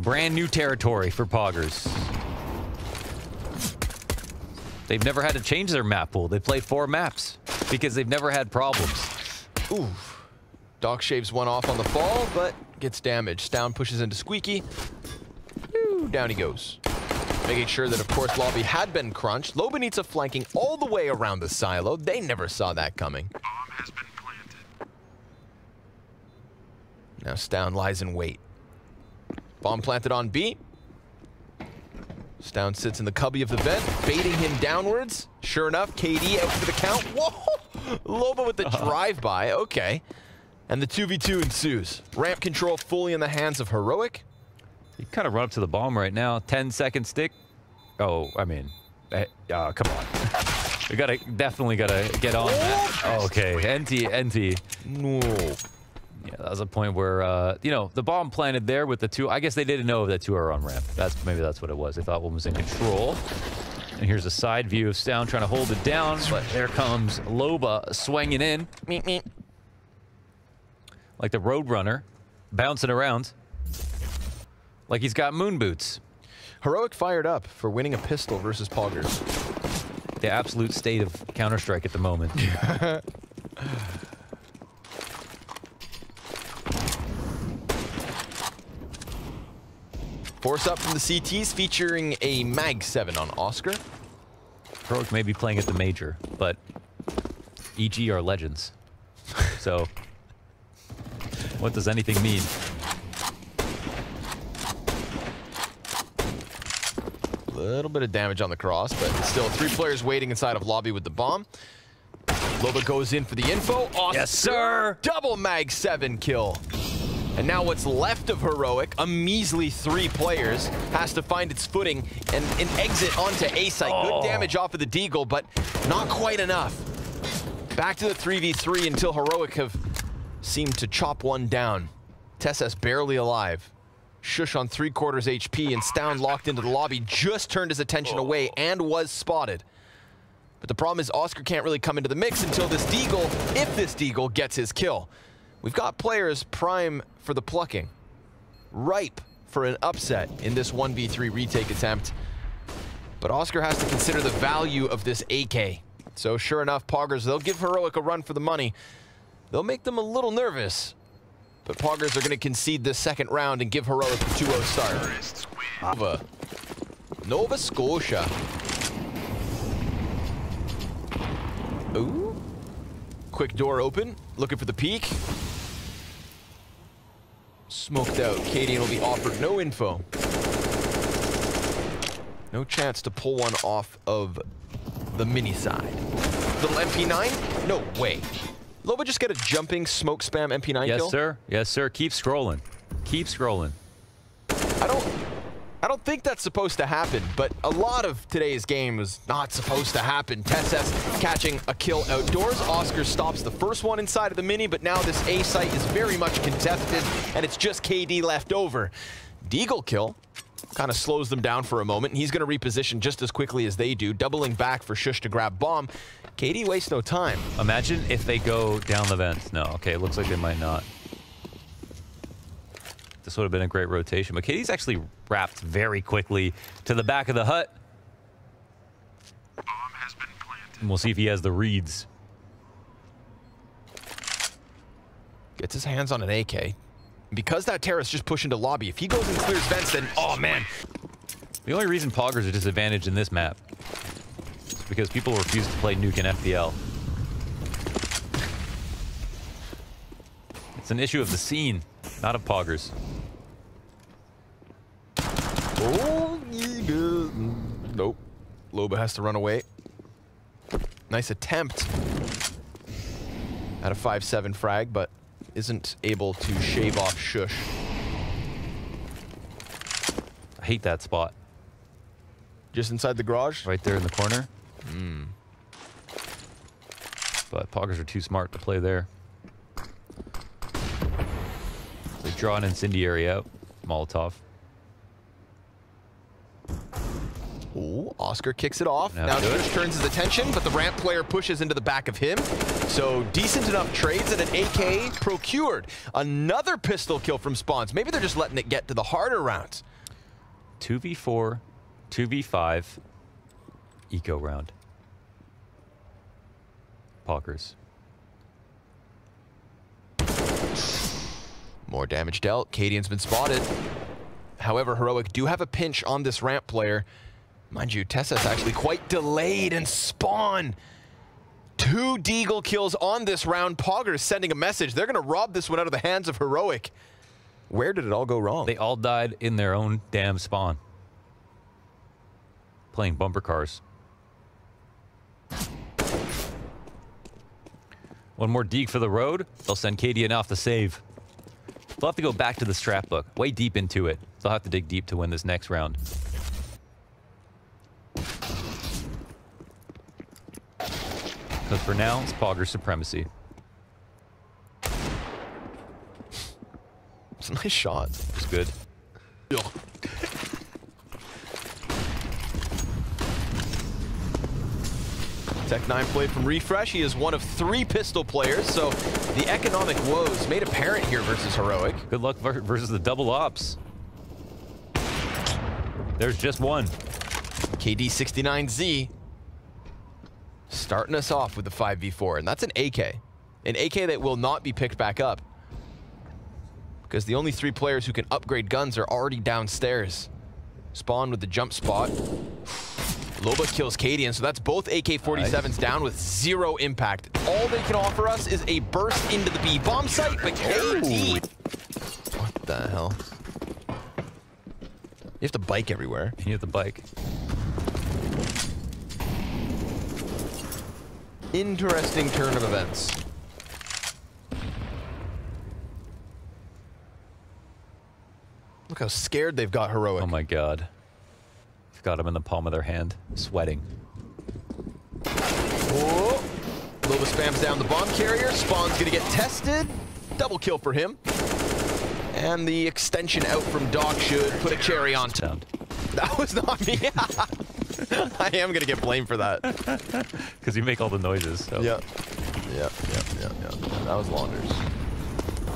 Brand new territory for Poggers. They've never had to change their map pool. They play four maps because they've never had problems. Ooh. Doc shaves one off on the fall, but gets damaged. Down pushes into Squeaky. Ooh, down he goes. Making sure that, of course, Lobby had been crunched. Lobanjica flanking all the way around the silo. They never saw that coming. Now stavn lies in wait. Bomb planted on B. stavn sits in the cubby of the vent, baiting him downwards. Sure enough, KD out for the count. Whoa! Loba with the drive-by. Okay. And the 2v2 ensues. Ramp control fully in the hands of Heroic. You kind of run up to the bomb right now. 10 second stick. Oh, I mean, eh, uh, come on. we gotta, definitely gotta get on that. Oh, okay, NT, NT. No. Yeah, that was a point where, uh, you know, the bomb planted there with the two. I guess they didn't know that two are on ramp. That's Maybe that's what it was. They thought one was in control. And here's a side view of stavn trying to hold it down, but there comes Loba swinging in. Meep, meep. Like the Roadrunner, bouncing around. Like he's got moon boots. Heroic fired up for winning a pistol versus Poggers. The absolute state of Counter-Strike at the moment. Force up from the CTs featuring a Mag 7 on Oscar. Heroic may be playing at the major, but EG are legends. So, what does anything mean? A little bit of damage on the cross, but still three players waiting inside of lobby with the bomb. Loba goes in for the info. Oscar, Yes, sir. Double Mag 7 kill. And now what's left of Heroic, a measly three players, has to find its footing and an exit onto A site. Oh. Good damage off of the Deagle, but not quite enough. Back to the 3v3 until Heroic have seemed to chop one down. TeSeS barely alive. sjuush on three quarters HP and stavn locked into the lobby just turned his attention oh. away and was spotted. But the problem is Oscar can't really come into the mix until this Deagle, if this Deagle gets his kill. We've got players prime for the plucking, ripe for an upset in this 1v3 retake attempt. But Oscar has to consider the value of this AK. So sure enough, Poggers, they'll give Heroic a run for the money. They'll make them a little nervous. But Poggers are going to concede the second round and give Heroic a 2-0 start. Nova. Nova Scotia. Ooh. Quick door open, looking for the peek. Smoked out. Cadian will be offered no info. No chance to pull one off of the mini side. Little MP9? No way. Loba just get a jumping smoke spam MP9 Yes, kill? sir. Yes, sir. Keep scrolling. Keep scrolling. I don't I don't think that's supposed to happen, but a lot of today's game is not supposed to happen. Tess catching a kill outdoors. Oscar stops the first one inside of the mini, but now this A site is very much contested, and it's just KD left over. Deagle kill kind of slows them down for a moment, and he's going to reposition just as quickly as they do, doubling back for sjuush to grab bomb. KD wastes no time. Imagine if they go down the vent. No, okay, it looks like they might not. This would have been a great rotation. But Katie's actually wrapped very quickly to the back of the hut. And we'll see if he has the reads. Gets his hands on an AK. Because that terrorist just pushed into lobby, if he goes and clears vents, then, oh man, The only reason Poggers are disadvantaged in this map is because people refuse to play Nuke and FPL. It's an issue of the scene, not of Poggers. Oh. Nope. Loba has to run away. Nice attempt at a 5-7 frag, but isn't able to shave off sjuush. I hate that spot. Just inside the garage. right there in the corner. Hmm. But Poggers are too smart to play there. They draw an incendiary out. Molotov. Ooh, Oscar kicks it off. Now Now good. Turns his attention, but the ramp player pushes into the back of him. So decent enough trades and an AK procured. Another pistol kill from Spawns. Maybe they're just letting it get to the harder rounds. 2v4, 2v5, eco round. Poggers. More damage dealt. Cadian's been spotted. However, Heroic do have a pinch on this ramp player. Mind you, Tessa's actually quite delayed and Spawn. Two Deagle kills on this round. Poggers sending a message. They're going to rob this one out of the hands of Heroic. Where did it all go wrong? They all died in their own damn spawn. Playing bumper cars. One more Deeg for the road. They'll send Cadian off the save. They'll have to go back to the strat book, way deep into it. They'll have to dig deep to win this next round. Because for now, it's Pogger supremacy. It's a nice shot. It's good. Tech 9 played from refrezh. He is one of three pistol players, so the economic woes made apparent here versus Heroic. Good luck versus the double ops. There's just one. KD69Z starting us off with the 5v4, and that's an AK. An AK that will not be picked back up. Because the only three players who can upgrade guns are already downstairs. Spawn with the jump spot. Loba kills Cadian, so that's both AK-47s down with zero impact. All they can offer us is a burst into the B bomb site, but KD... What the hell? You have to bike everywhere. You have the bike. Interesting turn of events. Look how scared they've got Heroic. Oh my god. I've got him in the palm of their hand, sweating. Oh. Loba spams down the bomb carrier. Spawn's gonna get tested. Double kill for him. And the extension out from Doc should put a cherry on top. That was not me. I am gonna get blamed for that. Because you make all the noises. So. Yep. Yep. Yep. yeah, yeah. That was Launders.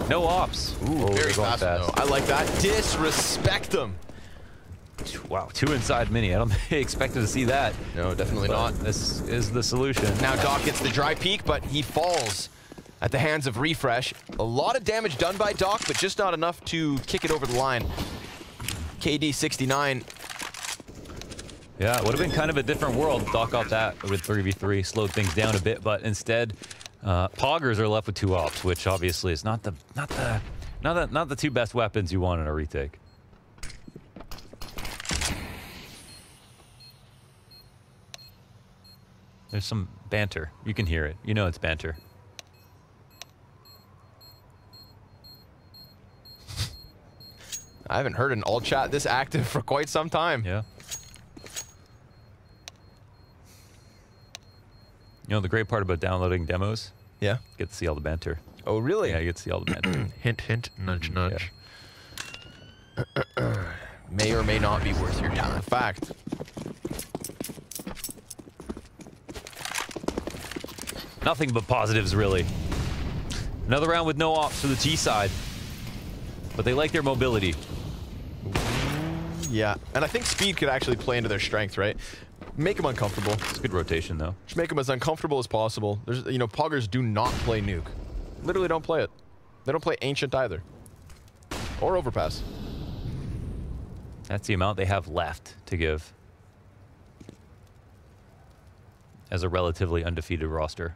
No ops. Ooh, oh, Very they're fast, though. I like that. Disrespect them. Wow, two inside mini. I don't think they expected to see that. No, definitely But not. This is the solution. Now Doc gets the dry peek, but he falls at the hands of refrezh. A lot of damage done by Doc, but just not enough to kick it over the line. KD69. Yeah, it would have been kind of a different world. Doc off that with 3v3, slowed things down a bit, but instead, uh, Poggers are left with two ops, which obviously is not the not the not the not the two best weapons you want in a retake. There's some banter. You can hear it. You know it's banter. I haven't heard an all chat this active for quite some time. Yeah. You know the great part about downloading demos? Yeah. You get to see all the banter. Oh, really? Yeah, you get to see all the banter. Hint, hint, nudge, nudge. may or may not be worth your time. In fact. Nothing but positives, really. Another round with no ops for the T side. But they like their mobility. Yeah, and I think speed could actually play into their strength, right? Make them uncomfortable. It's good rotation, though. Just make them as uncomfortable as possible. There's, you know, Poggers do not play Nuke. Literally don't play it. They don't play Ancient either. Or Overpass. That's the amount they have left to give. As a relatively undefeated roster.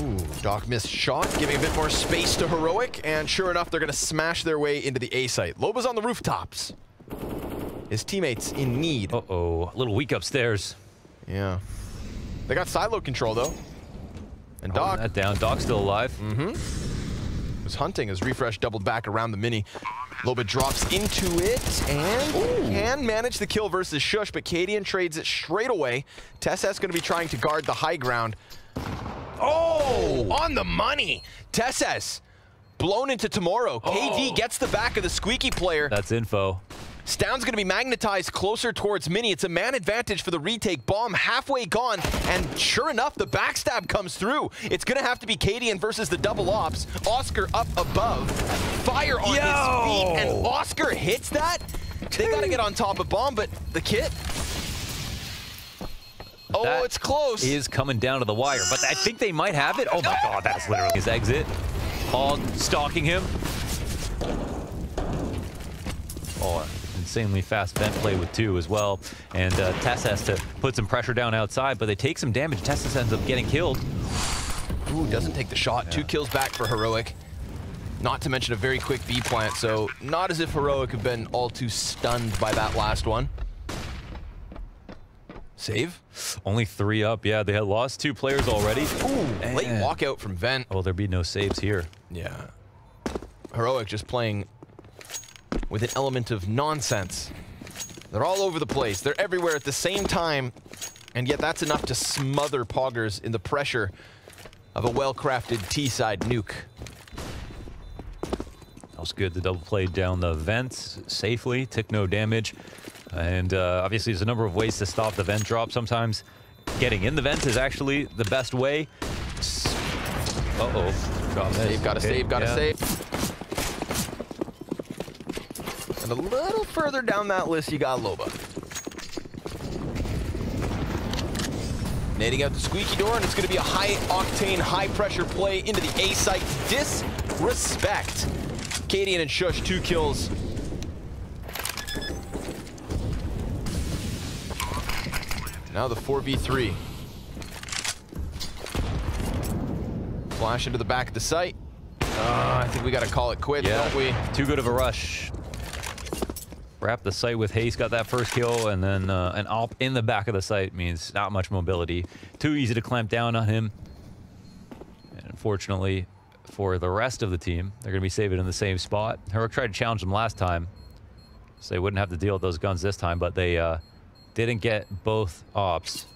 Ooh, Doc missed shot, giving a bit more space to Heroic, and sure enough, they're gonna smash their way into the A site. Loba's on the rooftops. His teammates in need. Uh-oh. A little weak upstairs. Yeah. They got silo control, though. And Doc That down. Doc's still alive. Mm-hmm. Was hunting as refrezh doubled back around the mini. Loba drops into it and can manage the kill versus sjuush, but Cadian trades it straight away. Tess's going to be trying to guard the high ground. Oh, on the money. Tess's blown into tomorrow. KD gets the back of the squeaky player. That's info. Stound's going to be magnetized closer towards Mini. It's a man advantage for the retake. Bomb halfway gone, and sure enough, the backstab comes through. It's going to have to be Cadian versus the double ops. Oscar up above. Fire on Yo! his feet, and Oscar hits that. They got to get on top of Bomb, but the kit... Oh, That it's close. Is coming down to the wire, but I think they might have it. Oh my god, that's literally his exit. Hog stalking him. Oh, insanely fast vent play with two as well. And uh, Tess has to put some pressure down outside, but they take some damage. Tess ends up getting killed. Ooh, doesn't take the shot. Two kills back for Heroic. Not to mention a very quick B plant, so not as if Heroic have been all too stunned by that last one. Save. Only three up. Yeah, they had lost two players already. Ooh, late walkout from Vent. Oh, there'd be no saves here. Yeah. Heroic just playing with an element of nonsense. They're all over the place. They're everywhere at the same time, and yet that's enough to smother Poggers in the pressure of a well-crafted T-side nuke. That was good. The double play down the vents safely, took no damage. And uh, obviously, there's a number of ways to stop the vent drop. Sometimes getting in the vent is actually the best way. Uh-oh. Save, gotta Okay, save, gotta yeah. save. A little further down that list, you got Loba. Nading out the squeaky door, and it's gonna be a high-octane, high-pressure play into the A site. Disrespect. Cadian and sjuush, two kills. Now the 4v3. Flash into the back of the site. Uh, I think we got to call it quits, Yeah, don't we? too good of a rush. Wrap the site with haste, got that first kill, and then uh, an op in the back of the site means not much mobility. Too easy to clamp down on him. And unfortunately, for the rest of the team, they're going to be saving in the same spot. Heroic tried to challenge them last time, so they wouldn't have to deal with those guns this time, but they uh, didn't get both ops.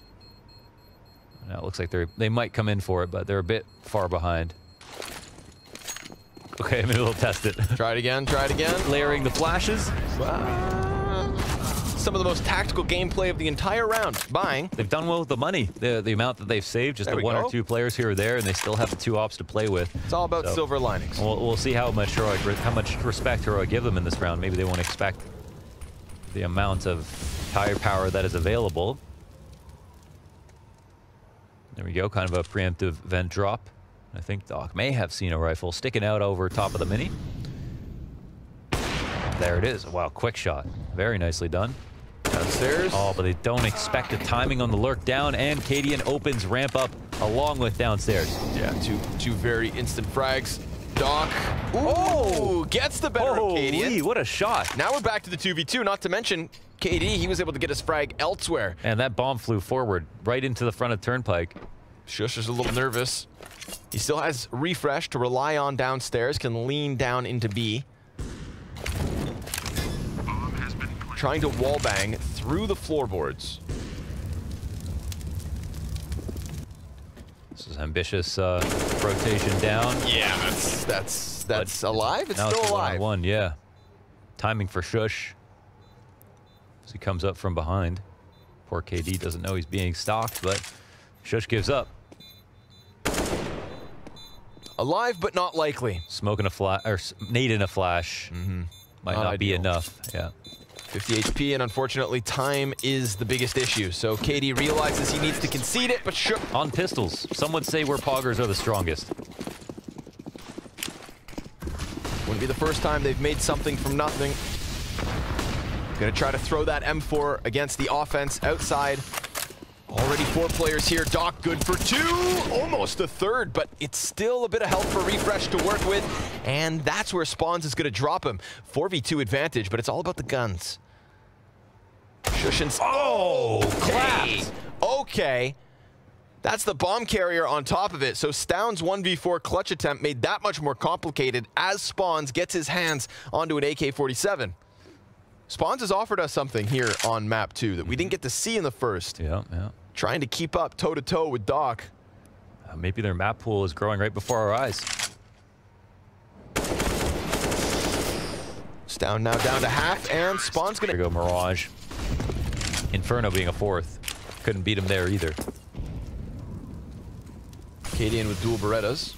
Now it looks like they're they might come in for it, but they're a bit far behind. Okay, maybe we'll test it. Try it again, try it again. Layering the flashes. Some of the most tactical gameplay of the entire round. Buying. They've done well with the money. The the amount that they've saved, just There the one go. or two players here or there, and they still have the two ops to play with. It's all about So- silver linings. We'll, we'll see how much heroic, how much respect heroic give them in this round. Maybe they won't expect the amount of tire power that is available. There we go, kind of a preemptive vent drop. I think Doc may have seen a rifle sticking out over top of the mini. There it is. Wow, quick shot. Very nicely done. Downstairs. Oh, but they don't expect the timing on the lurk down, and Cadian opens ramp up along with downstairs. Yeah, two two very instant frags. Doc. Ooh, oh! gets the better of Holy, Cadian. what a shot. Now we're back to the 2v2, not to mention KD, he was able to get his frag elsewhere. And that bomb flew forward right into the front of Turnpike. sjuush is a little nervous. He still has refrezh to rely on downstairs, can lean down into B. Trying to wallbang through the floorboards. This is ambitious uh, rotation down. Yeah, that's that's that's alive. It's still it's alive. one-on-one, yeah. Timing for sjuush. As he comes up from behind. Poor KD doesn't know he's being stalked, but sjuush gives up. Alive, but not likely. Smoking a flash, or nade in a flash. Mm -hmm. Might Not not, be enough. Yeah. 50 HP, and unfortunately, time is the biggest issue. So KD realizes he needs to concede it, but shook. On pistols, some would say where poggers are the strongest. Wouldn't be the first time they've made something from nothing. Gonna try to throw that M4 against the offense outside. Already four players here. Doc good for two, almost a third, but it's still a bit of help for refrezh to work with, and that's where Spawns is gonna drop him. 4v2 advantage, but it's all about the guns. sjuush and... Oh, clapped. Okay. That's the bomb carrier on top of it. So stavn's 1v4 clutch attempt made that much more complicated as Spawns gets his hands onto an AK-47. Spawns has offered us something here on map 2 that we didn't get to see in the first. Yeah, yeah. Trying to keep up toe-to-toe with Doc. Uh, maybe their map pool is growing right before our eyes. It's Down now, down to half, and Spawn's gonna go Mirage. Inferno being a fourth. Couldn't beat him there either. Cadian with dual Berettas.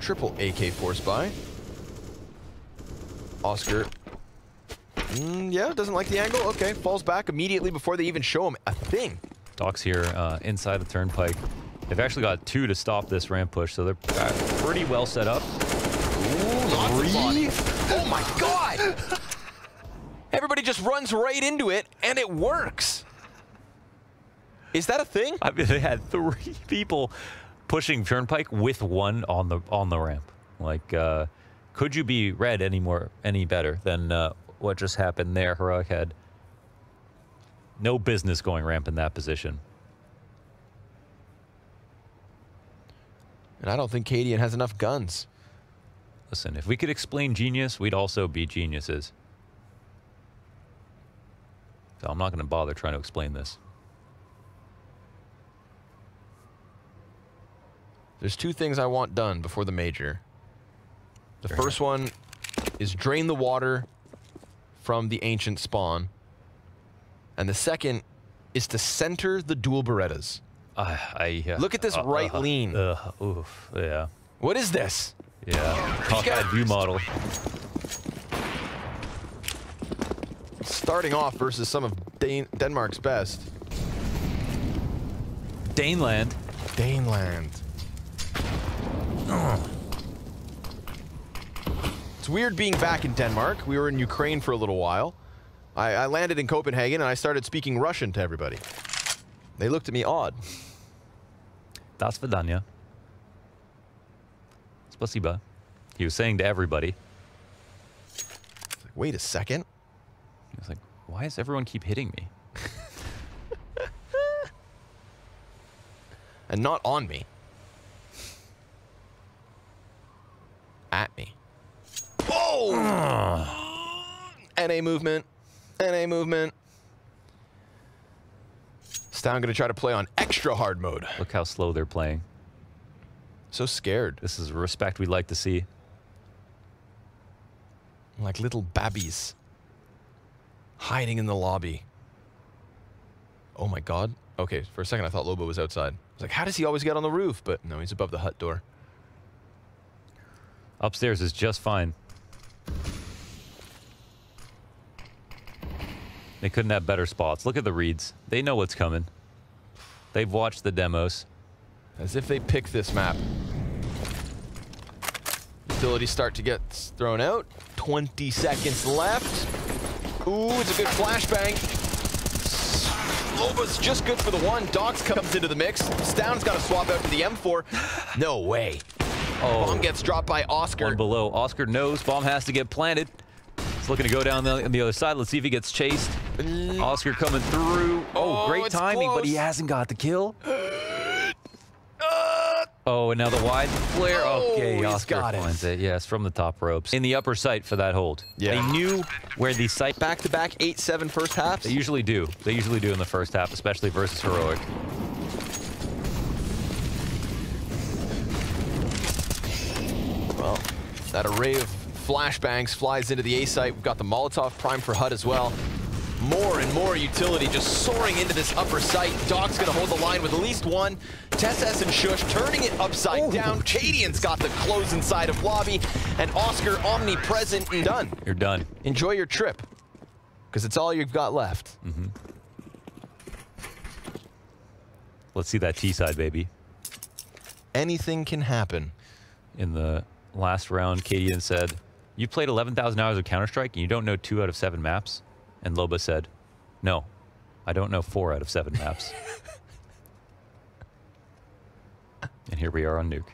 Triple AK force by. Oscar. Mm, yeah, doesn't like the angle. Okay, falls back immediately before they even show him a thing. Doc's here uh, inside the turnpike. They've actually got two to stop this ramp push, so they're uh, pretty well set up. Three? Oh my god! Everybody just runs right into it, and it works. Is that a thing? I mean, they had three people pushing turnpike with one on the on the ramp. Like, uh, could you be read any more any better than uh, what just happened there? Heroic had no business going ramp in that position. And I don't think Cadian has enough guns. Listen, if we could explain genius, we'd also be geniuses. So I'm not going to bother trying to explain this. There's two things I want done before the major. The first one is drain the water from the ancient spawn. And the second is to center the dual Berettas. Uh, I uh, Look at this right lean. Uh, oof, yeah, What is this? yeah. Cockeyed got- view model. Starting off versus some of Dan- Denmark's best. Daneland. Daneland. Ugh. It's weird being back in Denmark. We were in Ukraine for a little while. I, I landed in Copenhagen and I started speaking Russian to everybody. They looked at me odd. Das Vidanya. Spasiba. He was saying to everybody. Like, Wait a second. He was like, why does everyone keep hitting me? And not on me. At me. Oh! NA movement. NA movement. stavn gonna try to play on extra hard mode. Look how slow they're playing. So scared. This is respect we'd like to see. Like little babbies. Hiding in the lobby. Oh my god. Okay, for a second I thought Lobo was outside. I was like, how does he always get on the roof? But no, he's above the hut door. Upstairs is just fine. They couldn't have better spots. Look at the reads. They know what's coming. They've watched the demos. As if they picked this map. Utilities start to get thrown out. 20 seconds left. Ooh, it's a good flashbang. Loba's just good for the one. Dogs comes into the mix. stavn's got to swap out to the M4. No way. Oh, Bomb gets dropped by Oscar. one below. Oscar knows bomb has to get planted. He's looking to go down the, on the other side. Let's see if he gets chased. Oscar coming through. Oh, Oh, great timing, but he hasn't got the kill. Oh, and now the wide flare. Oh, Okay, Oscar got it. finds it. Yes, from the top ropes. In the upper site for that hold. Yeah. They knew where the sight Back-to-back 8-7 first halves. They usually do. They usually do in the first half, especially versus Heroic. Well, that array of flashbangs flies into the A site. We've got the Molotov prime for HUD as well. More and more utility just soaring into this upper site. Doc's gonna hold the line with at least one. Tess and sjuush turning it upside down. Cadian's got the close inside of lobby. And Oscar omnipresent and done. You're done. Enjoy your trip. Because it's all you've got left. Mm-hmm. Let's see that T side, baby. Anything can happen. In the last round, Cadian said, You played 11,000 hours of Counter Strike and you don't know two out of seven maps? And Loba said, No, I don't know four out of seven maps. and here we are on Nuke.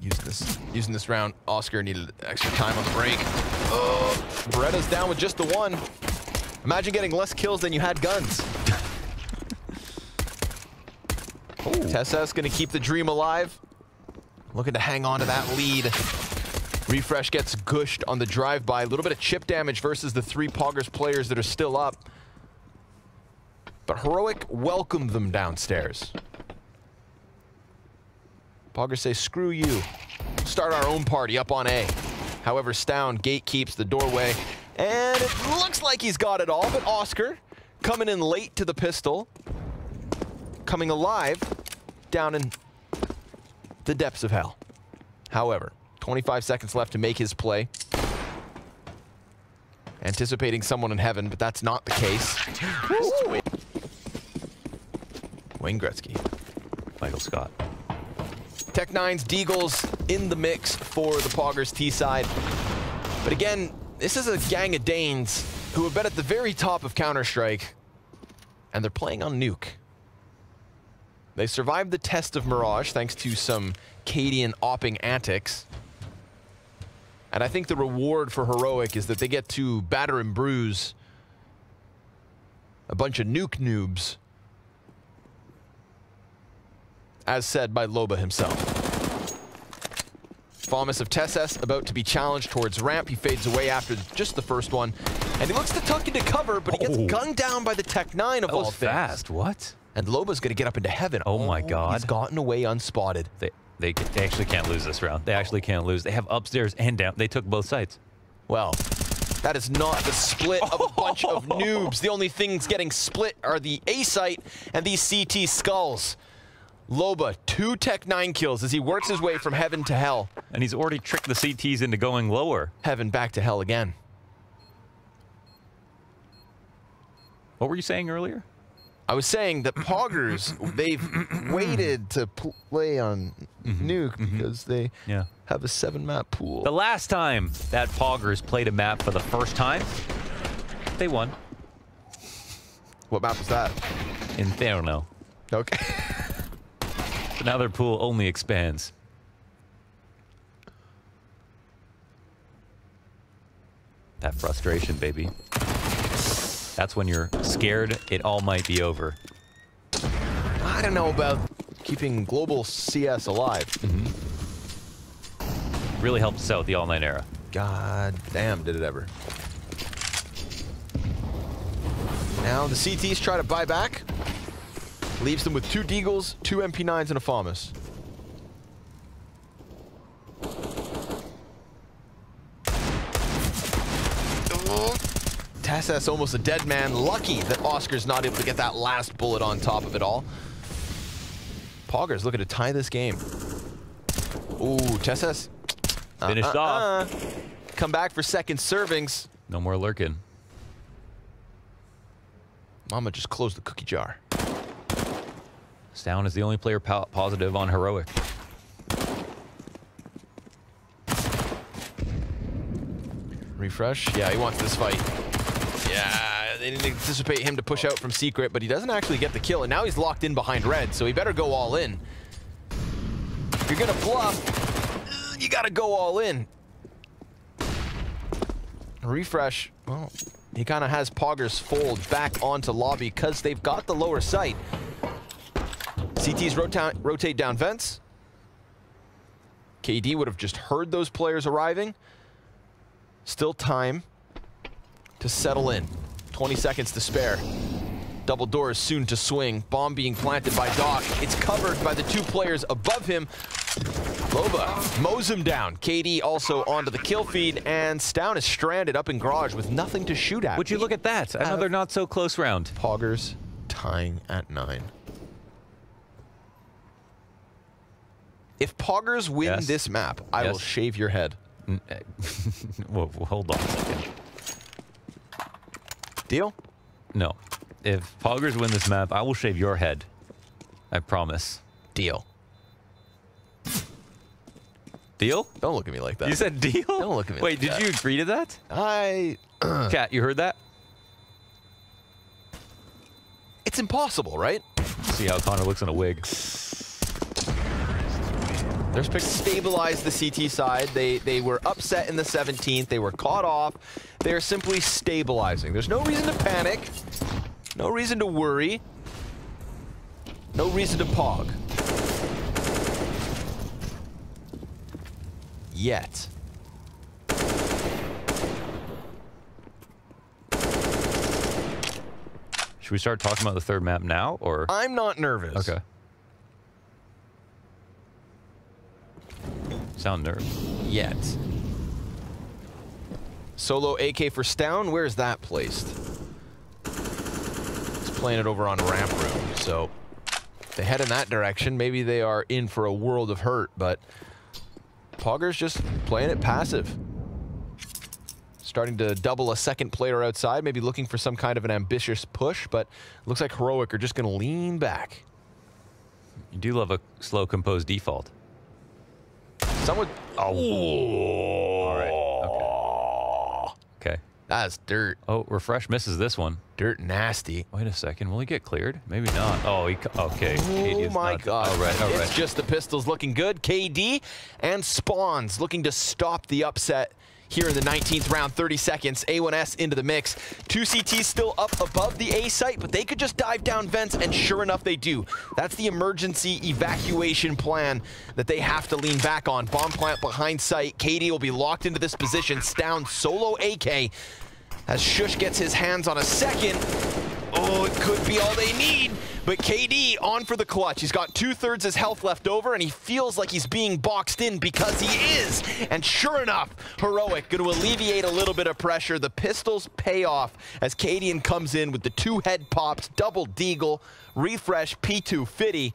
Use this, using this round, Oscar needed extra time on the break. Oh, Beretta's down with just the one. Imagine getting less kills than you had guns. Tessa's gonna keep the dream alive. Looking to hang on to that lead. refrezh gets gushed on the drive-by. A little bit of chip damage versus the three Poggers players that are still up. But Heroic welcomed them downstairs. Poggers say, screw you. Start our own party up on A. However, stavn gatekeeps the doorway, and it looks like he's got it all, but Oscar coming in late to the pistol, coming alive down in the depths of hell. However, 25 seconds left to make his play. Anticipating someone in heaven, but that's not the case. Wayne Gretzky. Michael Scott. Tech 9's Deagles in the mix for the Poggers T side. But again, this is a gang of Danes who have been at the very top of Counter-Strike, and they're playing on Nuke. They survived the test of Mirage thanks to some Cadian opping antics. And I think the reward for Heroic is that they get to batter and bruise a bunch of nuke noobs as said by Loba himself. FAMAS of TeSeS about to be challenged towards ramp. He fades away after just the first one. And he looks to tuck into cover, but he gets Oh. gunned down by the Tech 9 of That all was things. fast. What? And Loba's going to get up into heaven. Oh my oh, God. He's gotten away unspotted. They, they they actually can't lose this round. They actually can't lose. They have upstairs and down. They took both sides. Well, that is not the split of a bunch of noobs. The only things getting split are the A site and these CT skulls. Loba, two Tech 9 kills as he works his way from heaven to hell. And he's already tricked the CTs into going lower. Heaven back to hell again. What were you saying earlier? I was saying that Poggers, they've waited to play on mm-hmm. Nuke mm-hmm. because they Yeah. have a seven map pool. The last time that Poggers played a map for the first time, they won. what map was that? Inferno. Okay. But now their pool only expands. That frustration, baby. That's when you're scared it all might be over. I don't know about keeping global CS alive. Mm-hmm. Really helped us out the all-night era. God damn, did it ever. Now the CTs try to buy back. Leaves them with two Deagles, two MP9s, and a FAMAS. TeSeS almost a dead man. Lucky that Oscar's not able to get that last bullet on top of it all. Poggers looking to tie this game. Ooh, TeSeS. Finished uh-uh. off. Uh-uh. Come back for second servings. No more lurking. Mama just closed the cookie jar. stavn is the only player po positive on heroic. refrezh. Yeah, he wants this fight. They didn't anticipate him to push out from secret, but he doesn't actually get the kill, and now he's locked in behind red, so he better go all in. If you're gonna bluff, you gotta go all in. refrezh. Well, he kind of has Poggers fold back onto lobby because they've got the lower site. CTs rota rotate down vents. KD would have just heard those players arriving. Still time to settle in. 20 seconds to spare. Double door is soon to swing. Bomb being planted by Doc. It's covered by the two players above him. Loba mows him down. KD also onto the kill feed, and stavn is stranded up in garage with nothing to shoot at. Would you look at that? Uh, Another not so close round. Poggers tying at nine. If Poggers win Yes. this map, I will shave your head. Mm, eh. Whoa, whoa, hold on a second. Deal? No. If Poggers win this map, I will shave your head. I promise. Deal. Deal? Don't look at me like that. You said deal? Don't look at me Wait, like did that. you agree to that? I. Cat, you heard that? It's impossible, right? See how Connor looks in a wig. There's pick stabilize the CT side. They they were upset in the 17th. They were caught off. They are simply stabilizing. There's no reason to panic. No reason to worry. No reason to pog. Yet. Should we start talking about the third map now, or I'm not nervous. okay? Sound nervous. Yet. Solo AK for stavn, where's that placed? It's playing it over on ramp room, so they head in that direction, maybe they are in for a world of hurt, but Pogger's just playing it passive. Starting to double a second player outside, maybe looking for some kind of an ambitious push, but looks like Heroic are just going to lean back. You do love a slow, composed default. Someone. Oh. All right. Okay. Okay. That's dirt. Oh, refrezh misses this one. Dirt nasty. Wait a second. Will he get cleared? Maybe not. Oh, he. Okay. Oh my not- god. All right. Oh, All right. It's just the Pistols looking good. KD and Spawns looking to stop the upset here in the 19th round. 30 seconds. A1S into the mix. Two CTs still up above the A site, but they could just dive down vents, and sure enough, they do. That's the emergency evacuation plan that they have to lean back on. Bomb plant behind site. KD will be locked into this position. Down solo AK as sjuush gets his hands on a second. Oh, it could be all they need. But KD on for the clutch. He's got two thirds his health left over, and he feels like he's being boxed in because he is. And sure enough, Heroic going to alleviate a little bit of pressure. The pistols pay off as Cadian comes in with the two head pops, double deagle, refrezh, P2 Fitty,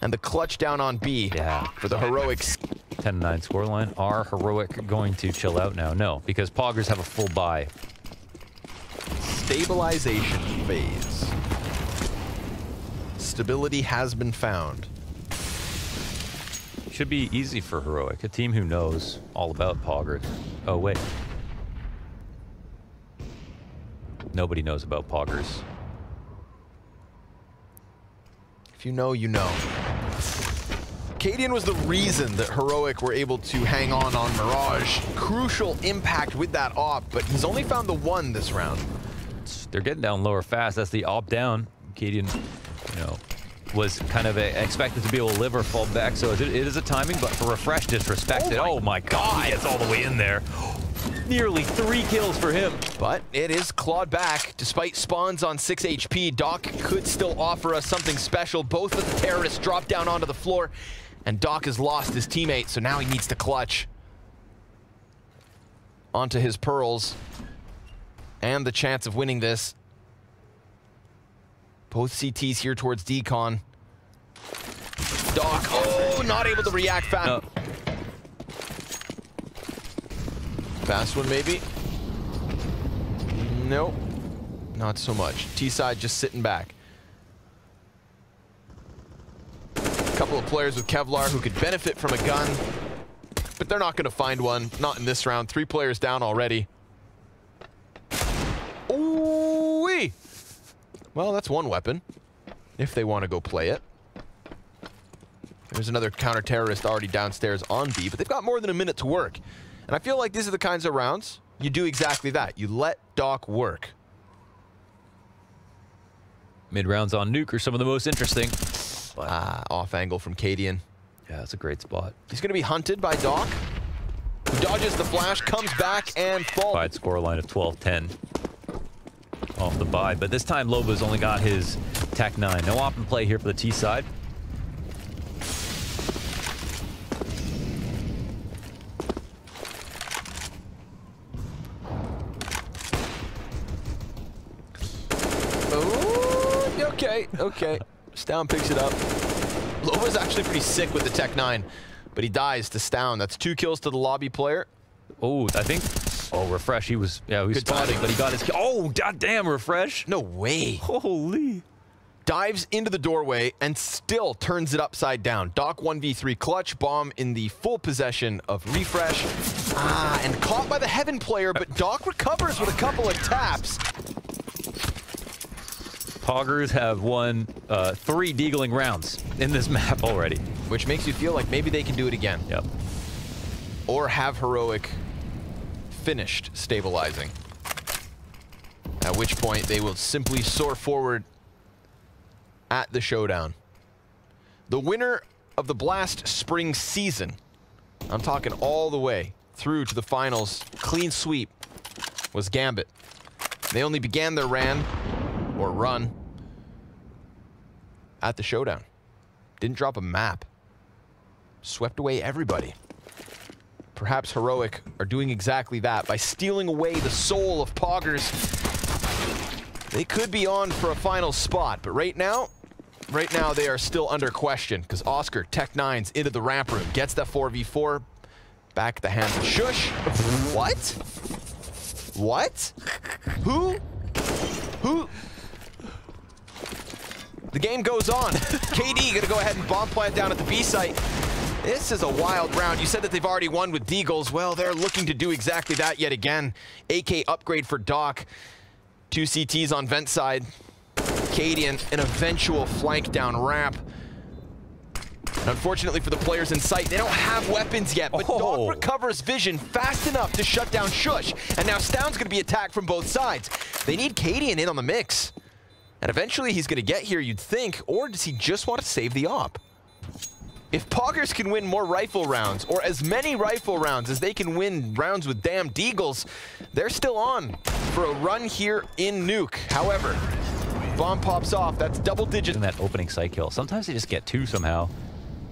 and the clutch down on B Yeah. for the Heroics. 10-9 scoreline. Are heroic going to chill out now? No, because Poggers have a full buy. Stabilization phase. Stability has been found. Should be easy for heroic. A team who knows all about Poggers. Oh wait. Nobody knows about Poggers. If you know, you know. Cadian was the reason that Heroic were able to hang on on Mirage. Crucial impact with that op, but he's only found the one this round. They're getting down lower fast. That's the op down. Cadian, you know, was kind of a, expected to be able to live or fall back. So it, it is a timing, but for refrezh disrespected. Oh my Oh my, god. He gets all the way in there. Nearly three kills for him. But it is clawed back. Despite spawns on 6 HP, Doc could still offer us something special. Both of the terrorists drop down onto the floor, and Doc has lost his teammate, so now he needs to clutch. Onto his pearls. And the chance of winning this. Both CTs here towards Decon. Doc, oh, not able to react fast. No, Fast one, maybe. Nope. Not so much. T-side just sitting back. A couple of players with Kevlar who could benefit from a gun, but they're not going to find one. Not in this round. Three players down already. Well, that's one weapon, if they want to go play it. There's another counter-terrorist already downstairs on B, but they've got more than a minute to work. And I feel like these are the kinds of rounds you do exactly that. You let Doc work. mid rounds on nuke are some of the most interesting. Ah, off angle from Cadian. Yeah, that's a great spot. He's going to be hunted by Doc. Who dodges the flash, comes back, and falls. Wide score line of 12-10 off the buy. But this time Loba's only got his Tech 9. No op and play here for the T side. Oh, okay, okay. stavn picks it up. Loba's actually pretty sick with the Tech 9, but he dies to stavn. That's two kills to the lobby player. Oh, I think. Oh, refrezh. He was. Yeah, he was Good spotting, but he got his. Oh, god damn, refrezh. No way. Holy. dives into the doorway and still turns it upside down. Doc 1v3 clutch, bomb in the full possession of refrezh. Ah, and caught by the Heaven player, but Doc recovers with a couple of taps. Poggers have won uh, three deagling rounds in this map already. Which makes you feel like maybe they can do it again. Yep. Or have Heroic finished stabilizing. At which point they will simply soar forward at the showdown. The winner of the Blast Spring season, I'm talking all the way through to the finals, clean sweep, was Gambit. They only began their ran, or run at the showdown. Didn't drop a map. Swept away everybody. Perhaps Heroic are doing exactly that by stealing away the soul of Poggers. They could be on for a final spot, but right now, right now they are still under question because Oscar, Tech Nines into the ramp room, gets that 4v4, back the hands of Sjuush. What? What? Who? Who? The game goes on. KD gonna go ahead and bomb plant down at the B site. This is a wild round. You said that they've already won with Deagles. Well, they're looking to do exactly that yet again. AK upgrade for Doc. Two CTs on vent side. cadiaN, an eventual flank down ramp. And unfortunately for the players in sight, they don't have weapons yet, but Oh. Doc recovers vision fast enough to shut down sjuush. And now stavn's gonna be attacked from both sides. They need cadiaN in on the mix. And eventually he's gonna get here, you'd think, or does he just want to save the op? If POGGERZ can win more rifle rounds, or as many rifle rounds as they can win rounds with damn Deagles, they're still on for a run here in Nuke. However, bomb pops off, that's double digit. in that opening side kill. Sometimes they just get two somehow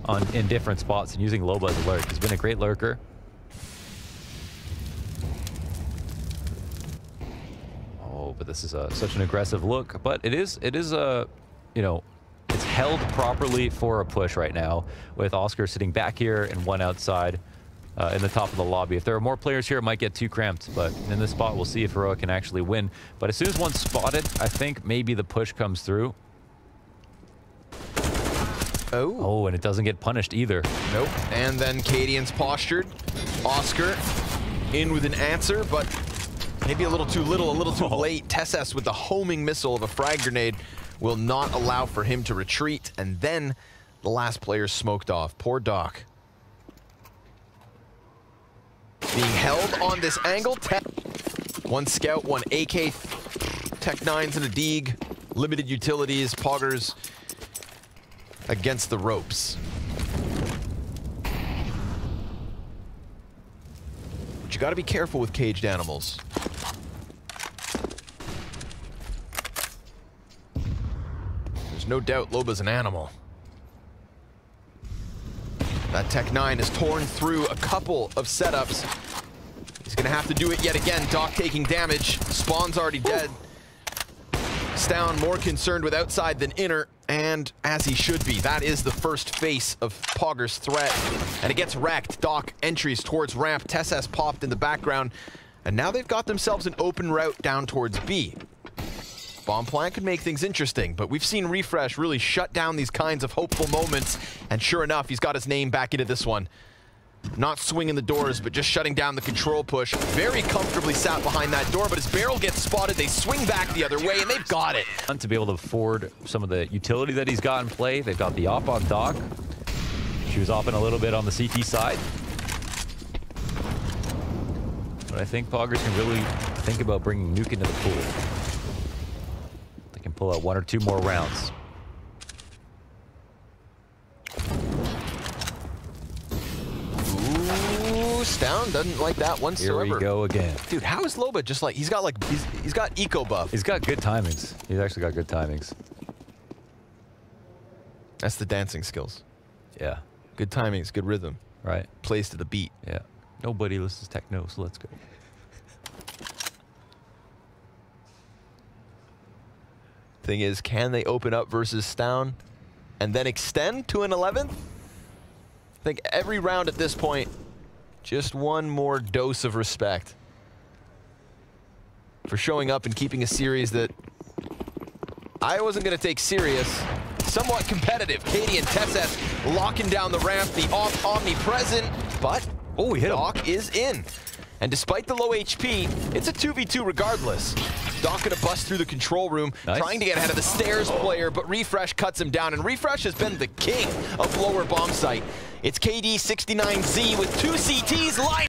on in different spots and using Loba as a lurk. He's been a great lurker. Oh, but this is a, such an aggressive look. But it is, it is a, you know, held properly for a push right now with Oscar sitting back here and one outside uh, in the top of the lobby. If there are more players here, it might get too cramped. But in this spot, we'll see if Heroic can actually win. But as soon as one's spotted, I think maybe the push comes through. Oh, Oh, and it doesn't get punished either. nope. And then cadiaN's postured. Oscar in with an answer, but maybe a little too little, a little too Oh. late. TeSeS with the homing missile of a frag grenade will not allow for him to retreat. And then the last player smoked off. Poor Doc. Being held on this angle. One scout, one AK, Tech Nines and a Deeg. Limited utilities, POGGERZ against the ropes. But you gotta be careful with caged animals. There's no doubt Loba's an animal. That Tech 9 is torn through a couple of setups. He's gonna have to do it yet again. Doc taking damage. Spawn's already dead. stavn more concerned with outside than inner, and as he should be. That is the first face of Pogger's threat. And it gets wrecked. Doc entries towards ramp. Tess has popped in the background. And now they've got themselves an open route down towards B. Bomb plant could make things interesting, but we've seen refrezh really shut down these kinds of hopeful moments. And sure enough, he's got his name back into this one. Not swinging the doors, but just shutting down the control push. Very comfortably sat behind that door, but his barrel gets spotted. They swing back the other way, and they've got it. To be able to afford some of the utility that he's got in play, they've got the op on Doc. She was off in a little bit on the CT side. But I think POGGERZ can really think about bringing Nuke into the pool. They can pull out one or two more rounds. Ooh, stavn doesn't like that one. Here we go again. Dude, how is Loba just like, he's got like, he's, he's got eco buff. He's got good timings. He's actually got good timings. That's the dancing skills. Yeah, Good timings, good rhythm. right. Plays to the beat. Yeah. Nobody listens to techno, so let's go. Thing is, can they open up versus stavn and then extend to an 11th? I think every round at this point, just one more dose of respect for showing up and keeping a series that I wasn't going to take serious. Somewhat competitive. Katie and TeSeS locking down the ramp, the off omnipresent, but Oh, we hit him. Doc is in. And despite the low HP, it's a 2v2 regardless. Doc gonna bust through the control room, Nice. trying to get ahead of the stairs player, but refrezh cuts him down, and refrezh has been the king of lower bomb site. It's KD69Z with two CTs lined